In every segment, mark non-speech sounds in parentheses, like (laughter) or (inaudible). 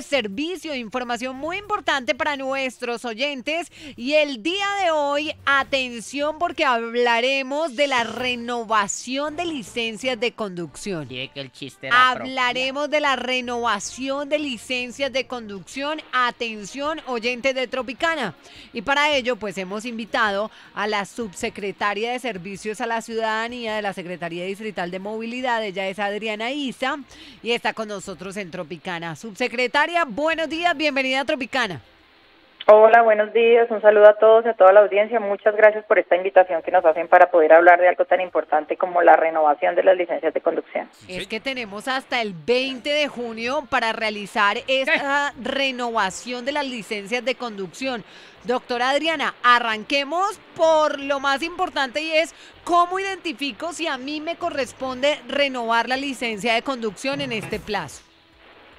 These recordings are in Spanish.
servicio, información muy importante para nuestros oyentes y el día de hoy, atención porque hablaremos de la renovación de licencias de conducción. que el chiste Hablaremos de la renovación de licencias de conducción. Atención, oyentes de Tropicana. Y para ello, pues hemos invitado a la subsecretaria de Servicios a la Ciudadanía de la Secretaría Distrital de Movilidad. Ella es Adriana Isa y está con nosotros en Tropicana. Subsecretaria buenos días, bienvenida a Tropicana. Hola, buenos días, un saludo a todos y a toda la audiencia. Muchas gracias por esta invitación que nos hacen para poder hablar de algo tan importante como la renovación de las licencias de conducción. Es que tenemos hasta el 20 de junio para realizar esta (laughs) renovación de las licencias de conducción. Doctora Adriana, arranquemos por lo más importante y es cómo identifico si a mí me corresponde renovar la licencia de conducción en este plazo.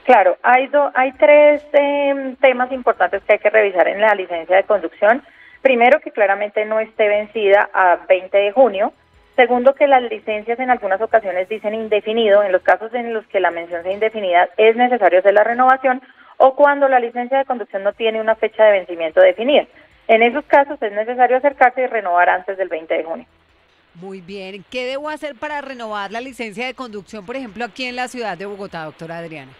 Claro, hay, hay tres em, temas importantes que hay que revisar en la licencia de conducción. Primero, que claramente no esté vencida a 20 de junio. Segundo, que las licencias en algunas ocasiones dicen indefinido. En los casos en los que la mención sea indefinida, es necesario hacer la renovación o cuando la licencia de conducción no tiene una fecha de vencimiento definida. En esos casos es necesario acercarse y renovar antes del 20 de junio. Muy bien. ¿Qué debo hacer para renovar la licencia de conducción, por ejemplo, aquí en la ciudad de Bogotá, doctora Adriana?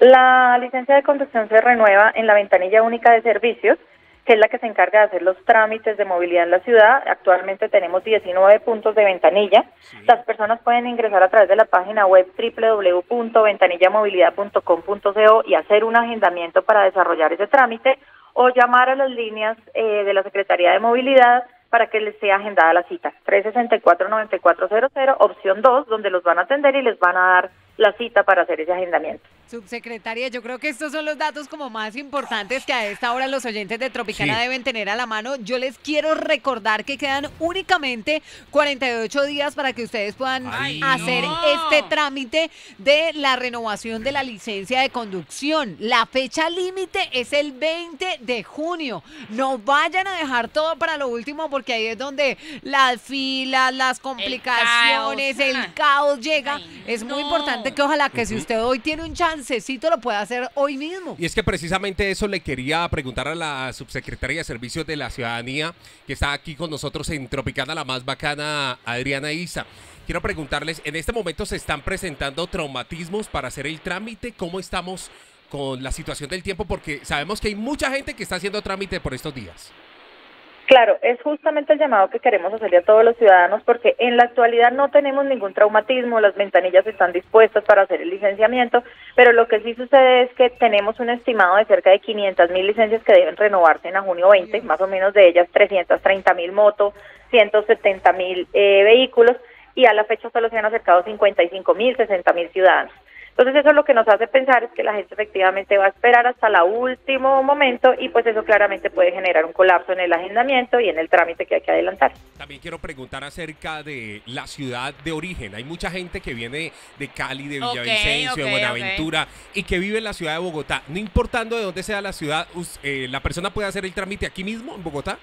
La licencia de conducción se renueva en la ventanilla única de servicios, que es la que se encarga de hacer los trámites de movilidad en la ciudad. Actualmente tenemos 19 puntos de ventanilla. Las personas pueden ingresar a través de la página web www.ventanillamovilidad.com.co y hacer un agendamiento para desarrollar ese trámite o llamar a las líneas eh, de la Secretaría de Movilidad para que les sea agendada la cita. 364-9400, opción 2, donde los van a atender y les van a dar la cita para hacer ese agendamiento. Subsecretaria, yo creo que estos son los datos como más importantes que a esta hora los oyentes de Tropicana deben tener a la mano. Yo les quiero recordar que quedan únicamente 48 días para que ustedes puedan hacer este trámite de la renovación de la licencia de conducción. La fecha límite es el 20 de junio. No vayan a dejar todo para lo último porque ahí es donde las filas, las complicaciones, el (laughs) caos, llega. es muy importante que ojalá que si usted hoy tiene un chance necesito lo puede hacer hoy mismo. Y es que precisamente eso le quería preguntar a la subsecretaria de Servicios de la Ciudadanía, que está aquí con nosotros en Tropicana, la más bacana, Adriana Isa. Quiero preguntarles, en este momento se están presentando traumatismos para hacer el trámite. ¿Cómo estamos con la situación del tiempo? Porque sabemos que hay mucha gente que está haciendo trámite por estos días. Claro, es justamente el llamado que queremos hacerle a todos los ciudadanos porque en la actualidad no tenemos ningún traumatismo, las ventanillas están dispuestas para hacer el licenciamiento, pero lo que sí sucede es que tenemos un estimado de cerca de 500 mil licencias que deben renovarse en junio 20, más o menos de ellas 330 mil motos, 170 mil eh, vehículos y a la fecha solo se han acercado 55 mil, 60 mil ciudadanos. Entonces eso lo que nos hace pensar es que la gente efectivamente va a esperar hasta el último momento y pues eso claramente puede generar un colapso en el agendamiento y en el trámite que hay que adelantar. También quiero preguntar acerca de la ciudad de origen. Hay mucha gente que viene de Cali, de Villavicencio, de Buenaventura y que vive en la ciudad de Bogotá. No importando de dónde sea la ciudad, eh, ¿la persona puede hacer el trámite aquí mismo, en Bogotá?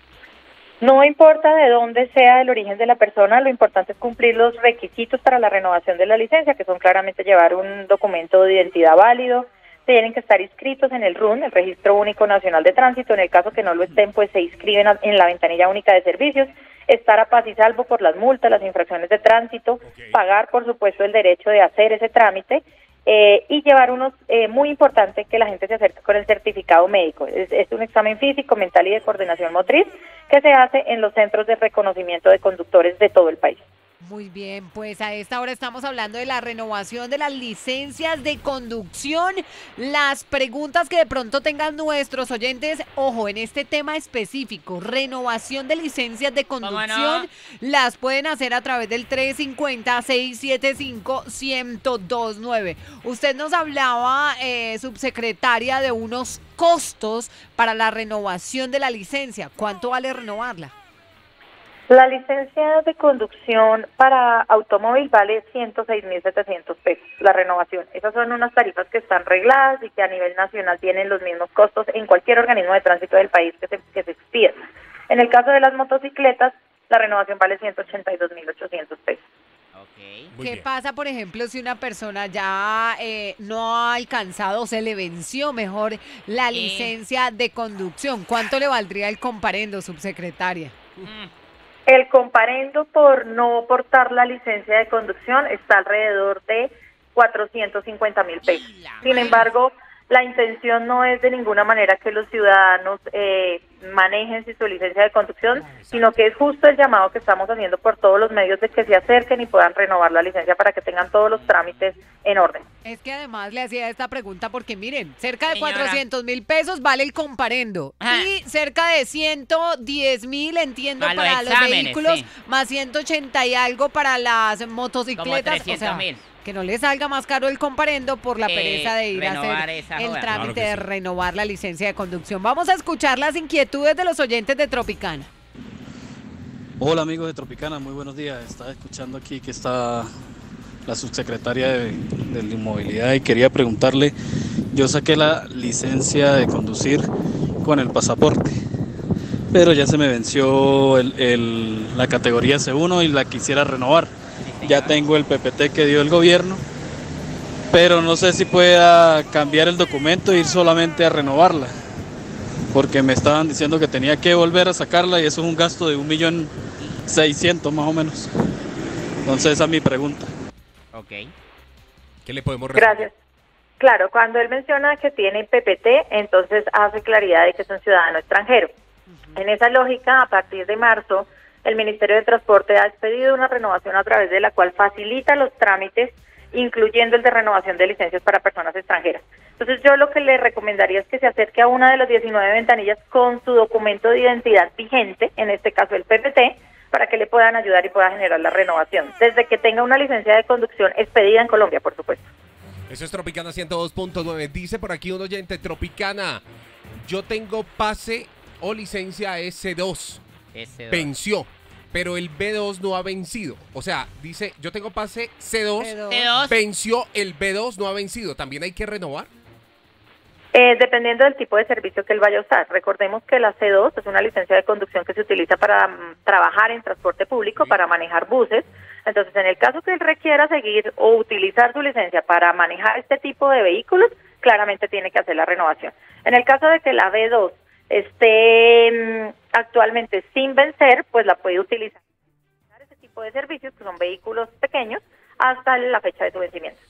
No importa de dónde sea el origen de la persona, lo importante es cumplir los requisitos para la renovación de la licencia, que son claramente llevar un documento de identidad válido, tienen que estar inscritos en el RUN, el Registro Único Nacional de Tránsito, en el caso que no lo estén, pues se inscriben en la ventanilla única de servicios, estar a paz y salvo por las multas, las infracciones de tránsito, pagar por supuesto el derecho de hacer ese trámite eh, y llevar unos, eh, muy importante que la gente se acerque con el certificado médico. Es, es, un examen físico, mental y de coordinación motriz que se hace en los centros de reconocimiento de conductores de todo el país. Muy bien, pues a esta hora estamos hablando de la renovación de las licencias de conducción. Las preguntas que de pronto tengan nuestros oyentes, ojo, en este tema específico, renovación de licencias de conducción, las pueden hacer a través del 350-675-1029. Usted nos hablaba, eh, subsecretaria, de unos costos para la renovación de la licencia. ¿Cuánto vale renovarla? La licencia de conducción para automóvil vale 106.700 pesos, la renovación. Esas son unas tarifas que están regladas y que a nivel nacional tienen los mismos costos en cualquier organismo de tránsito del país que se, que se expida. En el caso de las motocicletas, la renovación vale 182.800 pesos. ¿Qué bien. pasa, por ejemplo, si una persona ya eh, no ha alcanzado, se le venció mejor la licencia de conducción? ¿Cuánto le valdría el comparendo, subsecretaria? El comparendo por no portar la licencia de conducción está alrededor de 450 mil pesos. Sin embargo, la intención no es de ninguna manera que los ciudadanos eh, manejen sin su licencia de conducción, sino que es justo el llamado que estamos haciendo por todos los medios de que se acerquen y puedan renovar la licencia para que tengan todos los trámites en orden. Es que además le hacía esta pregunta porque miren, cerca de Señora. 400 mil pesos vale el comparendo Ajá. y cerca de 110 mil entiendo Para los para los exámenes, vehículos, sí. más 180 y algo para las motocicletas. Como o sea, 300.000. que no le salga más caro el comparendo por la Eh, pereza de ir a hacer el joda. trámite Claro de sí. renovar la licencia de conducción. Vamos a escuchar las inquietudes de los oyentes de Tropicana. Hola amigos de Tropicana, muy buenos días. Estaba escuchando aquí que está la subsecretaria de, de la inmovilidad y quería preguntarle, yo saqué la licencia de conducir con el pasaporte, pero ya se me venció el- el- la categoría C1 y la quisiera renovar. Ya tengo el PPT que dio el gobierno, pero no sé si pueda cambiar el documento e ir solamente a renovarla porque me estaban diciendo que tenía que volver a sacarla y eso es un gasto de un millón seiscientos más o menos. Entonces esa es mi pregunta. Ok. ¿Qué le podemos responder? Gracias. Claro, cuando él menciona que tiene PPT, entonces hace claridad de que es un ciudadano extranjero. En esa lógica, a partir de marzo, el Ministerio de Transporte ha expedido una renovación a través de la cual facilita los trámites, incluyendo el de renovación de licencias para personas extranjeras. Entonces yo lo que le recomendaría es que se acerque a una de las 19 ventanillas con su documento de identidad vigente, en este caso el PPT, para que le puedan ayudar y pueda generar la renovación, desde que tenga una licencia de conducción expedida en Colombia, por supuesto. Eso es Tropicana 102.9. Dice por aquí un oyente, Tropicana, yo tengo pase o licencia S2. Ese dos. Venció, pero el B2 no ha vencido. O sea, dice, yo tengo pase C2, Pero- C2. venció, el B2 no ha vencido. ¿También hay que renovar? Eh, dependiendo del tipo de servicio que él vaya a usar. Recordemos que la C2 es una licencia de conducción que se utiliza para mm, trabajar en transporte público, Sí. para manejar buses. Entonces, en el caso que él requiera seguir o utilizar su licencia para manejar este tipo de vehículos, claramente tiene que hacer la renovación. En el caso de que la B2 esté mm, actualmente sin vencer, pues la puede utilizar ese tipo de servicios, que son vehículos pequeños, hasta la fecha de su vencimiento.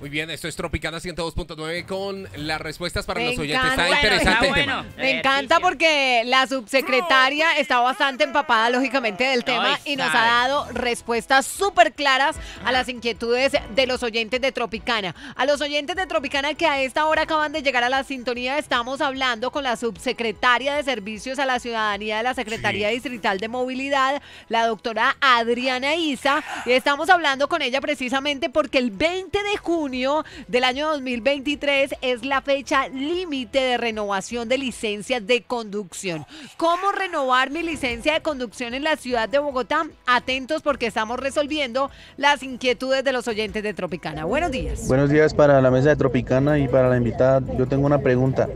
Muy bien, esto es Tropicana 102.9 con las respuestas para Me los oyentes. Está encanta. interesante el Bueno, tema. está Me encanta porque la subsecretaria está bastante empapada, lógicamente, del tema Ay, y nos sabe. ha dado respuestas súper claras a las inquietudes de los oyentes de Tropicana. A los oyentes de Tropicana que a esta hora acaban de llegar a la sintonía, estamos hablando con la subsecretaria de Servicios a la Ciudadanía de la Secretaría Sí. Distrital de Movilidad, la doctora Adriana Isa, y estamos hablando con ella precisamente porque el 20 de junio del año 2023 es la fecha límite de renovación de licencias de conducción. ¿Cómo renovar mi licencia de conducción en la ciudad de Bogotá? Atentos porque estamos resolviendo las inquietudes de los oyentes de Tropicana. Buenos días. Buenos días para la mesa de Tropicana y para la invitada. Yo tengo una pregunta.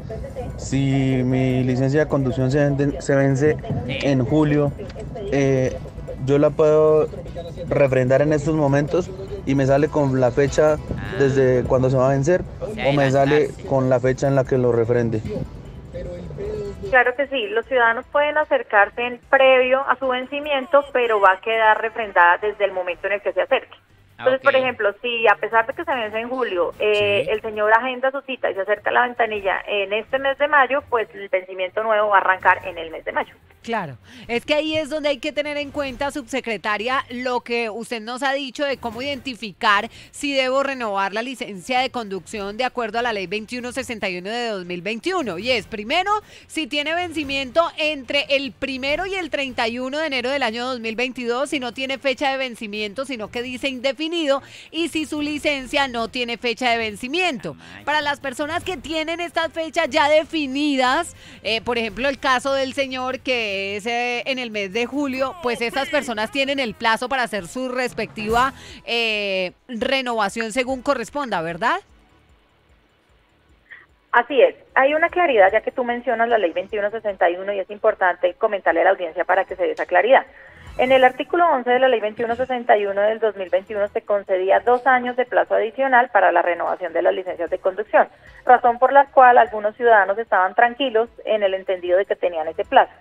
Si mi licencia de conducción se vence en julio, eh, ¿yo la puedo refrendar en estos momentos y me sale con la fecha desde cuando se va a vencer o me sale con la fecha en la que lo refrende? Claro que sí, los ciudadanos pueden acercarse en previo a su vencimiento, pero va a quedar refrendada desde el momento en el que se acerque. Entonces, Ah, por ejemplo, si a pesar de que se vence en julio, eh, Sí. el señor agenda su cita y se acerca a la ventanilla en este mes de mayo, pues el vencimiento nuevo va a arrancar en el mes de mayo. Claro, es que ahí es donde hay que tener en cuenta, subsecretaria, lo que usted nos ha dicho de cómo identificar si debo renovar la licencia de conducción de acuerdo a la ley 2161 de 2021. Y es, primero, si tiene vencimiento entre el primero y el 31 de enero del año 2022, si no tiene fecha de vencimiento, sino que dice indefinido, y si su licencia no tiene fecha de vencimiento. Para las personas que tienen estas fechas ya definidas, eh, por ejemplo, el caso del señor que eh, en el mes de julio, pues estas personas tienen el plazo para hacer su respectiva eh, renovación según corresponda, ¿verdad? Así es, hay una claridad ya que tú mencionas la ley 2161 y es importante comentarle a la audiencia para que se dé esa claridad. En el artículo 11 de la Ley 2161 del 2021 se concedía dos años de plazo adicional para la renovación de las licencias de conducción, razón por la cual algunos ciudadanos estaban tranquilos en el entendido de que tenían ese plazo.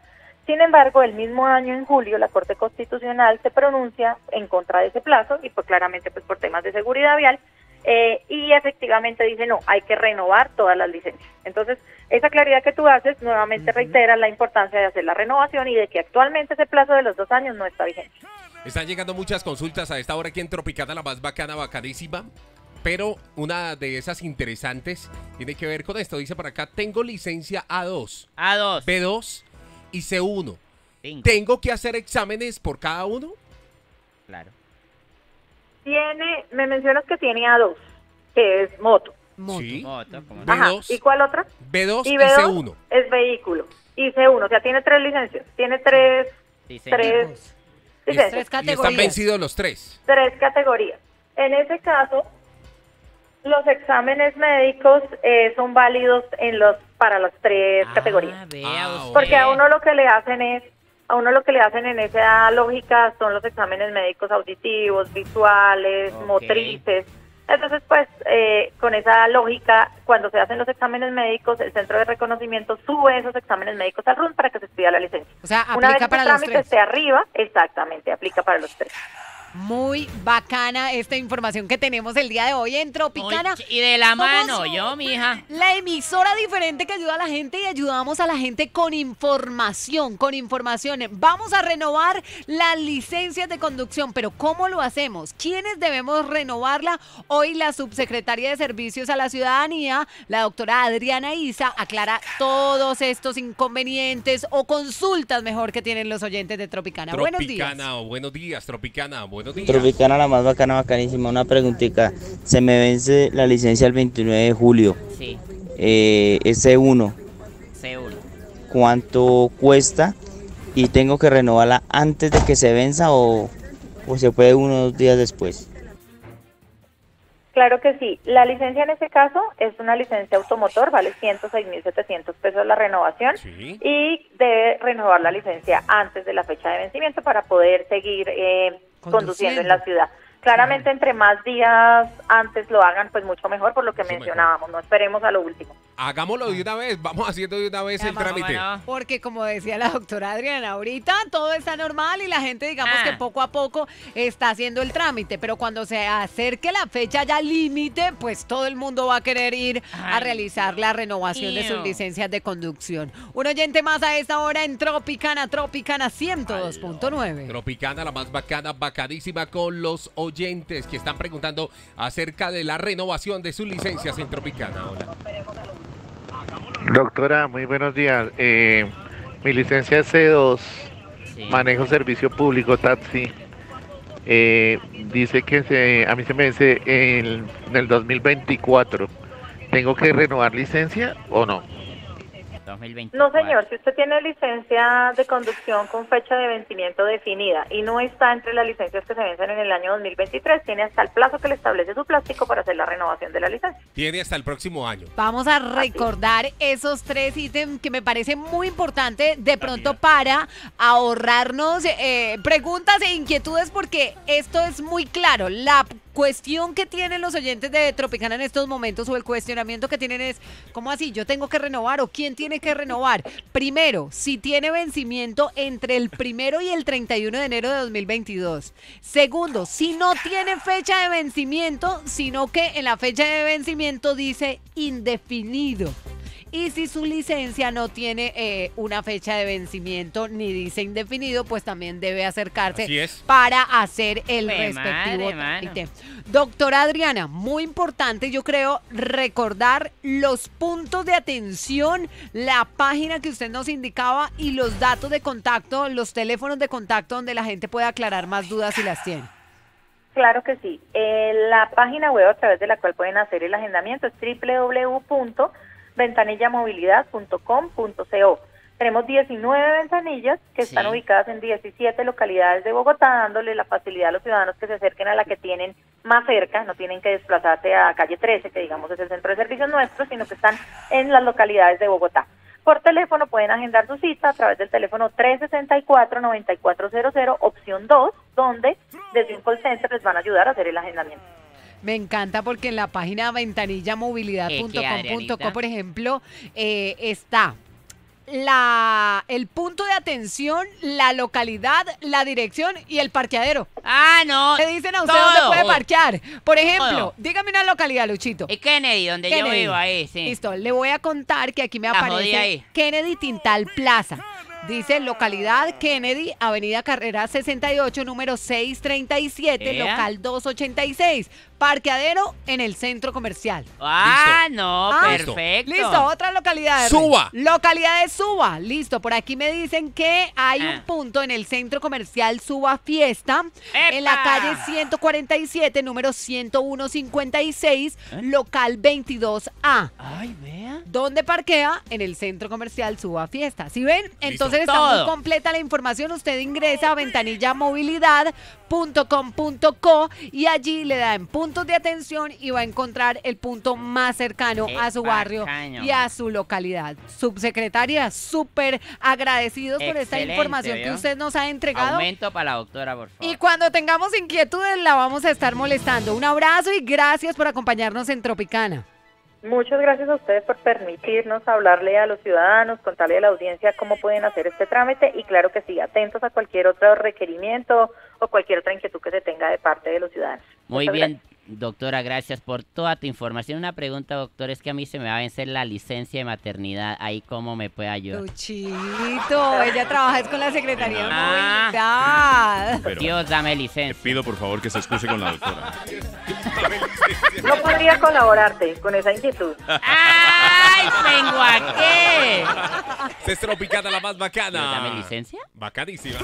Sin embargo, el mismo año, en julio, la Corte Constitucional se pronuncia en contra de ese plazo y pues claramente pues por temas de seguridad vial eh, y efectivamente dice no, hay que renovar todas las licencias. Entonces, esa claridad que tú haces nuevamente reitera la importancia de hacer la renovación y de que actualmente ese plazo de los dos años no está vigente. Están llegando muchas consultas a esta hora aquí en Tropicana, la más bacana, bacanísima. Pero una de esas interesantes tiene que ver con esto. Dice por acá, tengo licencia A2, A2. B2 y C1. Cinco. ¿Tengo que hacer exámenes por cada uno? Claro. Tiene, me mencionas que tiene A2, que es moto. Moto. Sí. Moto. Ajá. B2. ¿Y cuál otra? B2 y, Y B2 C1. es vehículo. Y C1, o sea, tiene tres licencias. Tiene tres, Sí, señor. tres Tres licencias, Y están categorías. vencidos los tres. tres categorías. En ese caso, los exámenes médicos eh, son válidos en los para las tres Ah, categorías. vea Ah. Porque a uno lo que le hacen es, a uno lo que le hacen en esa lógica son los exámenes médicos auditivos, visuales, motrices. Entonces, pues, eh, con esa lógica, cuando se hacen los exámenes médicos, el centro de reconocimiento sube esos exámenes médicos al RUN para que se expida la licencia. O sea, Una vez aplica que para el los trámite tres. esté arriba, exactamente, aplica para los tres. Muy bacana esta información que tenemos el día de hoy en Tropicana. Y de la Somos mano, yo, mija. La emisora diferente que ayuda a la gente y ayudamos a la gente con información, con información. Vamos a renovar las licencias de conducción, pero ¿cómo lo hacemos? ¿Quiénes debemos renovarla? Hoy la subsecretaria de Servicios a la Ciudadanía, la doctora Adriana Isa, aclara todos estos inconvenientes o consultas mejor que tienen los oyentes de Tropicana. Buenos días. Tropicana, buenos días, Tropicana, buenos días. Tropicana la más bacana, bacanísima. Una preguntita. Se me vence la licencia el 29 de julio. Sí, Eh, ese 1 seguro. ¿cuánto cuesta? ¿Y tengo que renovarla antes de que se venza o, o se puede unos días después? Claro que sí. La licencia en ese caso es una licencia automotor, vale 106.700 pesos la renovación Sí. y debe renovar la licencia antes de la fecha de vencimiento para poder seguir eh, conduciendo en la ciudad. Claramente, entre más días antes lo hagan, pues mucho mejor, por lo que mencionábamos. No esperemos a lo último. Hagámoslo de una vez, vamos haciendo de una vez el trámite. Porque como decía la doctora Adriana, ahorita todo está normal y la gente digamos Ah. que poco a poco está haciendo el trámite, pero cuando se acerque la fecha ya límite, pues todo el mundo va a querer ir a realizar la renovación de sus licencias de conducción. Un oyente más a esta hora en Tropicana, Tropicana 102.9. Tropicana, la más bacana, bacanísima con los oyentes que están preguntando acerca de la renovación de sus licencias en Tropicana. Hola. Doctora, muy buenos días. Eh, mi licencia es C2, Sí. manejo servicio público, taxi. Eh, dice que se, a mí se me vence en, en el 2024. ¿Tengo que renovar licencia o no? 2024. No, señor, si usted tiene licencia de conducción con fecha de vencimiento definida y no está entre las licencias que se vencen en el año 2023, tiene hasta el plazo que le establece su plástico para hacer la renovación de la licencia. Tiene hasta el próximo año. Vamos a recordar esos tres ítems que me parece muy importante de pronto para ahorrarnos eh, preguntas e inquietudes porque esto es muy claro. La cuestión que tienen los oyentes de Tropicana en estos momentos o el cuestionamiento que tienen es, ¿cómo así? ¿Yo tengo que renovar o quién tiene que renovar? Primero, si tiene vencimiento entre el primero y el 31 de enero de 2022. Segundo, si no tiene fecha de vencimiento, sino que en la fecha de vencimiento dice indefinido. Y si su licencia no tiene eh, una fecha de vencimiento ni dice indefinido, pues también debe acercarse para hacer el respectivo madre, trámite. Doctora Adriana, muy importante yo creo recordar los puntos de atención, la página que usted nos indicaba y los datos de contacto, los teléfonos de contacto donde la gente puede aclarar más dudas si las tiene. Claro que sí. Eh, la página web a través de la cual pueden hacer el agendamiento es www.ventanillamovilidad.com.co. Tenemos 19 ventanillas que están ubicadas en 17 localidades de Bogotá, dándole la facilidad a los ciudadanos que se acerquen a la que tienen más cerca, no tienen que desplazarse a calle 13, que digamos es el centro de servicios nuestro, sino que están en las localidades de Bogotá. por teléfono pueden agendar su cita a través del teléfono 364-9400, opción 2, donde desde un call center les van a ayudar a hacer el agendamiento. Me encanta porque en la página ventanillamovilidad.com.co, por ejemplo, eh, está la, el punto de atención, la localidad, la dirección y el parqueadero. Ah, no. Le dicen a usted todo. dónde puede parquear. Por ejemplo, Todo. dígame una localidad, Luchito. Es Kennedy, donde yo vivo ahí, sí. Listo, le voy a contar que aquí me La aparece. Kennedy Tintal Plaza. Dice localidad Kennedy, Avenida Carrera 68, número 637, Ea. local 286. Parqueadero en el centro comercial. Ah, no, Ah, perfecto. Listo, otra localidad. Suba. Localidad de Suba. Listo, por aquí me dicen que hay Ah. un punto en el centro comercial Suba Fiesta, en la ¡Epa! calle 147, número 10156, ¿Eh? local 22A. Ay, vea. ¿Dónde parquea? En el centro comercial Suba Fiesta. ¿Sí ven? Entonces está Todo. muy completa la información. Usted ingresa a ventanillamovilidad.com.co y allí le da en puntos de atención y va a encontrar el punto más cercano Qué a su barrio y a su localidad. Subsecretaria, súper agradecidos por esta información que usted nos ha entregado. Aumento para la doctora, por favor. Y cuando tengamos inquietudes la vamos a estar molestando. Un abrazo y gracias por acompañarnos en Tropicana. Muchas gracias a ustedes por permitirnos hablarle a los ciudadanos, contarle a la audiencia cómo pueden hacer este trámite y claro que sí, atentos a cualquier otro requerimiento o cualquier otra inquietud que se tenga de parte de los ciudadanos. Muy Muchas bien, doctora, gracias por toda tu información. Una pregunta, doctor, es que a mí se me va a vencer la licencia de maternidad. Ahí, ¿cómo me puede ayudar? Luchito, ella trabaja es con la Secretaría de Ah. Movilidad. Pero Dios, dame licencia. pido por favor que se excuse con la doctora. No podría colaborarte con esa inquietud. ¡Ay, vengo aquí! Se es Tropicana la más Dios, dame bacana. licencia. Bacanísima.